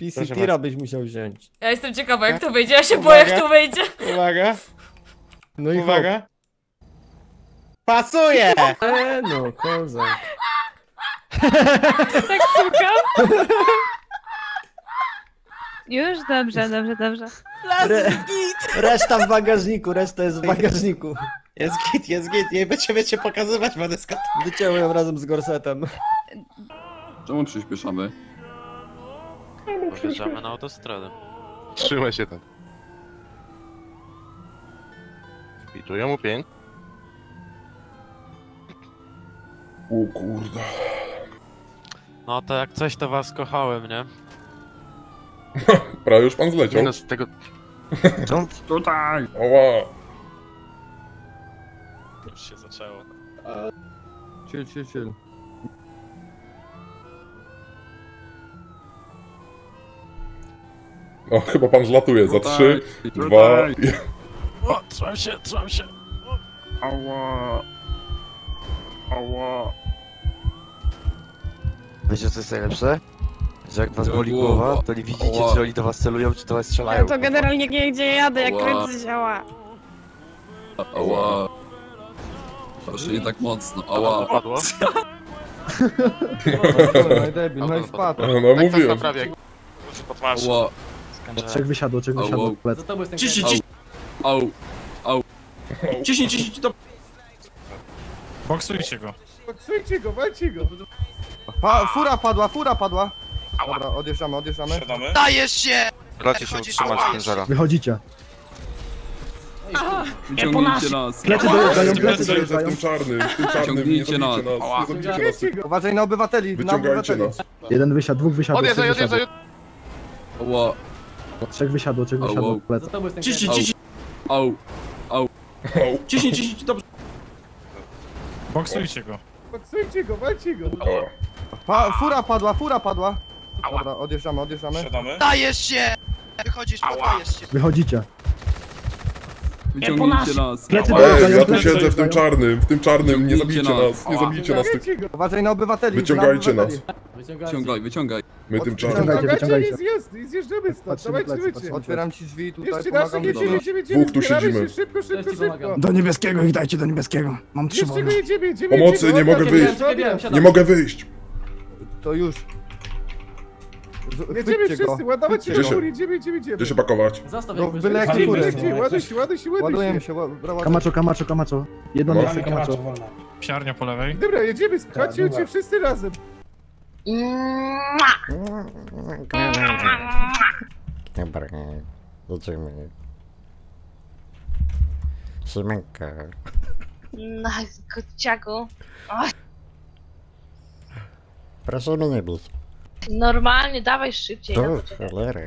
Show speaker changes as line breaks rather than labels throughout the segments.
PC Tira byś musiał wziąć.
Ja jestem ciekawa jak to wyjdzie, ja się
Uwaga.
boję jak to wyjdzie.
Uwaga,
No i hop.
uwaga. Pasuje!
E, no, kozak.
Tak słucham.
Już? Dobrze, dobrze, dobrze.
Re reszta w bagażniku, reszta jest w bagażniku.
Jest git, jest git, nie będziemy cię pokazywać, Waneska.
Wyciąłem razem z gorsetem.
Czemu przyspieszamy?
Wjeżdżamy na autostradę.
Trzymaj się tam. Pituję mu pięć.
O kurde.
No to jak coś to was kochałem, nie?
Prawie już pan zleciał.
Minus tego...
Tutaj!
Oła.
Już się zaczęło.
Chill, chill, chill.
O, chyba pan zlatuje. Za
Tutaj,
trzy,
tutaj.
dwa...
O, trzymam się, trzymam się.
Ała. Ała.
Wiecie co jest najlepsze? Że jak was boli
głowa.
to nie widzicie,
Ała.
czy oni do was celują, czy do was strzelają.
Ja to generalnie nie gdzie jadę, jak
Ała.
ręce działa.
Ała. Proszę nie tak mocno. Ała.
Padło?
No i debil, no i spadł.
No, no
Tak
mówiłem.
Naprawię. Muszę podmarzyć.
Ała.
Trzech
wysiadło, trzech
wysiadło,
plec.
Ciśnij, ciśnij. Au. Au. Ciśnij, ciśnij, to...
Boksujcie go.
Boksujcie go, walcie go. Pa fura padła, fura padła. Dobra, odjeżdżamy, odjeżdżamy.
Dajesz się! Racie się utrzymać ciężara.
Wychodzicie.
Wyciągnijcie nas.
Plecy dojeżdżają, plecy
zajeżdżać
dojeżdżają.
tym czarnym, w tym czarnym. Nie
Wyciągnijcie
zabijcie
nas.
nas. Nie zabijcie nas.
Uważaj na obywateli, na
Wyciągajcie
obywateli.
nas.
Jeden wysiadł, dwóch wysiadło,
Odjeżdżaj, odjeżdżaj.
Ała.
Trzech wysiadło, trzech
wysiadło, Au, au.
plec.
Ciśnij, ciśnij. Au.
Au.
Ciśnij, ciśnij, dobrze.
Boksujcie go.
Boksujcie go, walcie go. Pa fura padła, fura padła. Dobra, odjeżdżamy, odjeżdżamy.
Dajesz się! Wychodzisz, podajesz się.
Wychodzicie.
Wyciągnijcie nas.
Plecy
Ej, ja tu siedzę w tym czarnym, w tym czarnym. Nie zabijcie
nas.
nas. Nie zabijcie nas. tych-
Uważaj na obywateli, na
Wyciągajcie nas.
obywateli.
Wyciągaj, wyciągaj.
My tym czarnym.
Wyciągajcie, wyciągajcie.
Jest, jest, zjeżdżamy stąd,
Patrzymy
dawajcie,
plecy,
dawajcie.
patrzymy Otwieram ci drzwi tutaj,
Jeszcze nasze,
pomagam
jedziemy,
do
jedziemy, jedziemy,
Dwóch tu
zbieramy
siedzimy.
się, szybko, szybko, szybko.
Do niebieskiego ich dajcie, do niebieskiego. Mam trzy
Jeszcze go
wolne.
jedziemy, jedziemy,
Pomocy,
jedziemy.
nie mogę wyjść. Nie mogę wyjść.
To już.
Jedziemy
Chwyćcie go.
wszyscy, ładować się do
się-
góry, jedziemy, jedziemy, jedziemy.
Gdzie się pakować?
No, byle jak furę.
się, ładuj się, ładuj się, ładuj
Ładujemy
się.
się, ła- bra- ładuj.
Kamacho, kamacho, kamacho. Jedno
No.
miejsce, kamacho.
Psiarnia po lewej.
Dobra, jedziemy, chodźcie się wszyscy razem.
Dobra, jedziemy. Siemanko.
No, kociaku.
Proszę mnie nie bić.
Normalnie, dawaj szybciej.
Tu,
poczekaj.
cholera.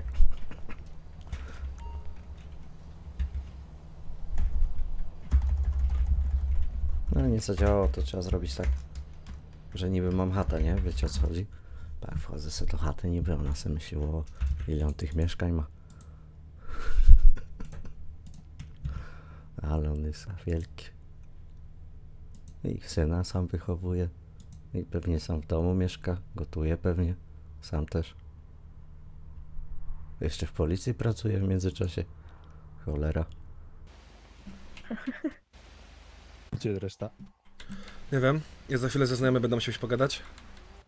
No nic zadziałało, to trzeba zrobić tak, że niby mam chatę, nie? Wiecie o co chodzi? Tak, wchodzę sobie do chaty, niby ona sobie myśliło, ile on tych mieszkań ma. Ale on jest wielki. I syna sam wychowuje. I pewnie sam w domu mieszka, gotuje pewnie. Sam też. Jeszcze w policji pracuje w międzyczasie. Cholera.
Gdzie reszta?
Nie wiem. Ja za chwilę ze znajomym będę musiał się pogadać.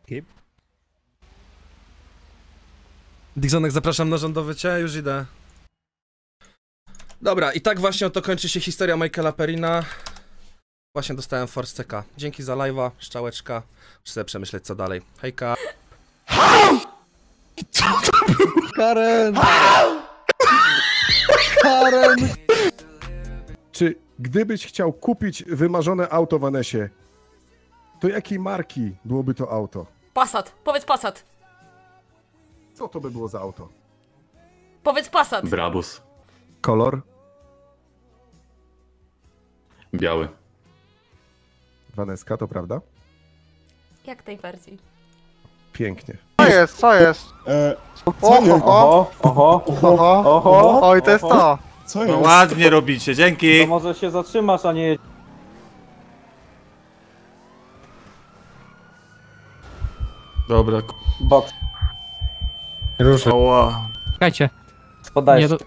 Kim?
Dixonek, zapraszam na rządowy cię, już idę. Dobra, i tak właśnie oto kończy się historia Michaela Perina. Właśnie dostałem Force CK. Dzięki za live'a, szczałeczka. Muszę sobie przemyśleć co dalej. Hejka.
Karen! Karen!
Czy gdybyś chciał kupić wymarzone auto w Anesie, to jakiej marki byłoby to auto?
Passat, powiedz Passat.
Co to by było za auto?
Powiedz Passat.
Brabus.
Kolor?
Biały.
Waneska, to prawda?
Jak najbardziej.
Pięknie.
Co jest, co jest?
Oho, oho, oho, oho, oho, oj, to jest to.
Co
No ładnie robicie, dzięki.
może się zatrzymasz, a nie...
Dobra.
Box.
Ruszę.
Czekajcie.
Spodaj
Nie, to-.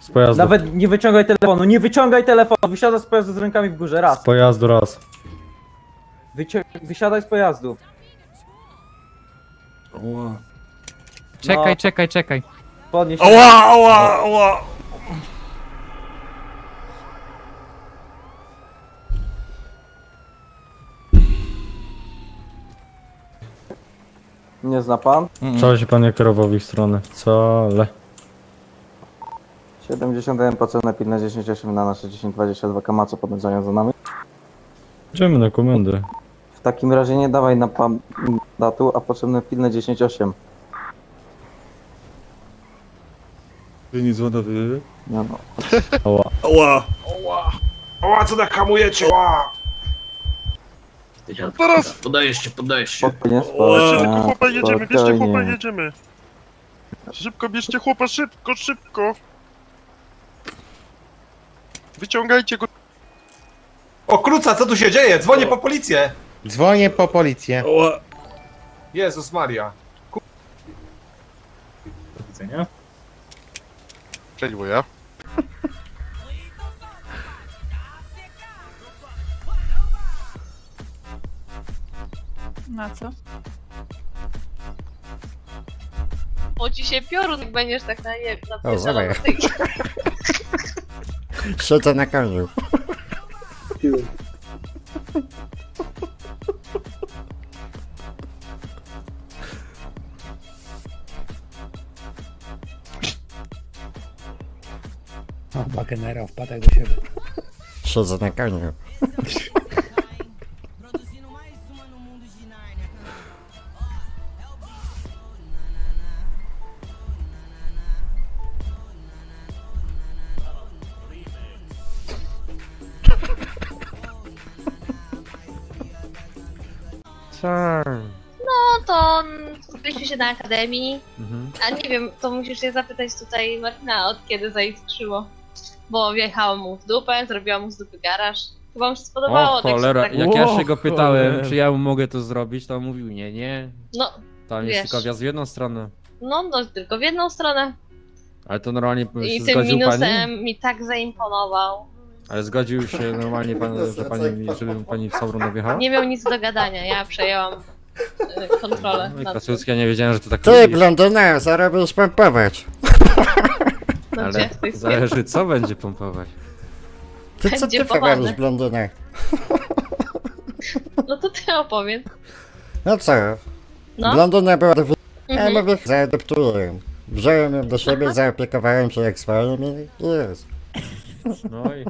Z pojazdu.
Nawet nie wyciągaj telefonu, nie wyciągaj telefonu, wysiadaj z pojazdu z rękami w górze, raz.
Z pojazdu raz.
Wysiadaj z pojazdu.
Czekaj,
czekaj, czekaj. Podnieś
Ała, ała, ała!
Nie zna pan?
Wczoraj się pan nie kierował w ich stronę. Wcale.
71 po na pilne 10.8 na nasze 10.22 Kamaco podążają za nami.
Idziemy na komendę.
W takim razie nie dawaj na pan datu, a potrzebne pilne 10.8.
Wy nic woda wy.
No, no.
Ała.
Ała! Ała! Ała, co tak hamujecie? Ała! Teraz!
Podajesz się, podajesz się.
Spokojnie,
Szybko, chłopa, jedziemy, bierzcie chłopa,
spokojnie.
jedziemy. Szybko, bierzcie chłopa, szybko, szybko. Wyciągajcie go.
O kruca, co tu się dzieje? Dzwonię po policję!
Dzwonię po policję.
Ała!
Jezus Maria.
Cześć, wuja.
Na co?
Bo ci się piorun, jak będziesz tak na je... Na
O, zobacz. Siedzę na.
O, generał wpadł do siebie.
Siedzę na koniu.
Co?
No to spotkaliśmy się na akademii,
Mhm.
a nie wiem, to musisz się zapytać tutaj Martina, od kiedy zaiskrzyło. Bo wjechałam mu w dupę, zrobiłam mu z dupy garaż. Chyba mu się spodobało.
O
tak
cholera,
tak...
jak ja się go pytałem,
cholera.
czy ja mu mogę to zrobić, to on mówił nie, nie.
No,
Tam
Wiesz.
jest tylko wjazd w jedną stronę.
no, no, tylko w jedną stronę.
Ale to normalnie
I
się
tym minusem
pani?
mi tak zaimponował.
Ale zgodził się normalnie pan, że pani, żeby pani w Sauron wjechała?
Nie miał nic do gadania, ja przejęłam y, kontrolę.
No i
nad
ja nie wiedziałem, że to tak
Ty, blondyna, zarobisz pompować.
No
Ale zależy co będzie pompować.
Ty co
Będzie
ty powiadasz, blondyna?
No to ty opowiedz.
No co?
No.
Blondyna była do wy... Ja
Mhm.
mówię, zaadoptuję ją. Wziąłem ją do siebie, zaopiekowałem się jak swoim i jest.
No i...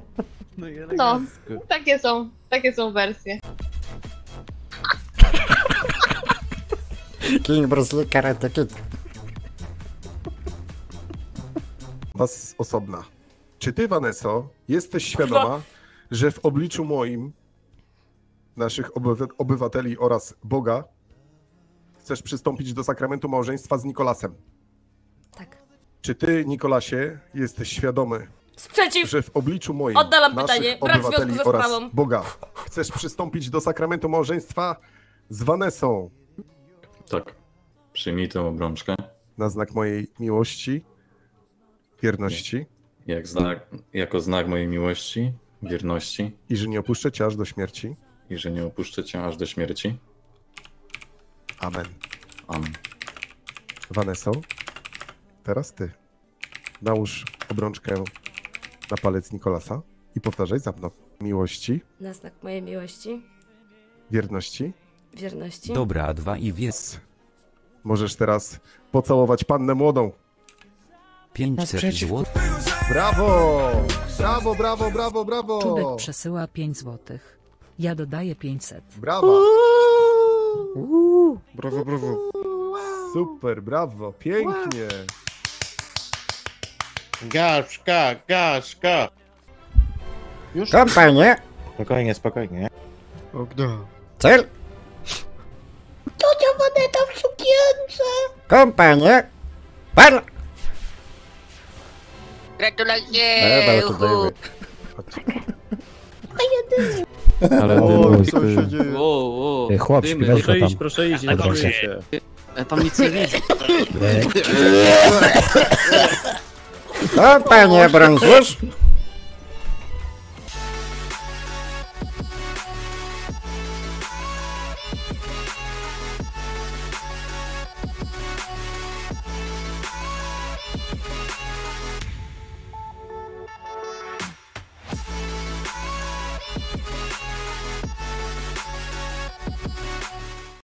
No, takie są, takie są wersje.
King Bruce Lee Karate Kid.
Was osobna. Czy ty, Vanesso, jesteś świadoma, że w obliczu moim, naszych obywa- obywateli oraz Boga, chcesz przystąpić do sakramentu małżeństwa z Nikolasem?
Tak.
Czy ty, Nikolasie, jesteś świadomy,
Sprzeciw!
że w obliczu moim,
Oddalam
naszych
pytanie. Brak
obywateli
związku ze
oraz
sprawą.
Boga, chcesz przystąpić do sakramentu małżeństwa z Vanessą
Tak. Przyjmij tę obrączkę.
na znak mojej miłości, wierności
Jak znak, jako znak mojej miłości, wierności
i że nie opuszczę cię aż do śmierci?
i że nie opuszczę cię aż do śmierci.
Amen.
Amen.
Vanesso, teraz ty. Nałóż obrączkę na palec Nikolasa i powtarzaj za mną. Miłości,
Na znak mojej miłości,
wierności.
wierności.
Dobra, dwa i wiec.
Możesz teraz pocałować pannę młodą.
500 zł.
Brawo! Brawo, brawo, brawo, brawo!
Czubek przesyła 5 złotych. Ja dodaję 500.
Brawo!
Brawo, brawo.
Super, brawo, pięknie.
Gaszka, gaszka.
Już?
Kompanie,
Spokojnie, spokojnie.
Ognia.
cel. Kompanie, pan.
Gratulacje!
Dobra, to dajmy.
Ale
O,
ty,
co
ty,
się dzieje?
O, o,
Ej, chłop,
dymy.
śpiewaj
Proszę
tam.
iść, proszę iść, nie
Dobra, się.
się. E, Tam nic nie widzę.
O, panie brązus!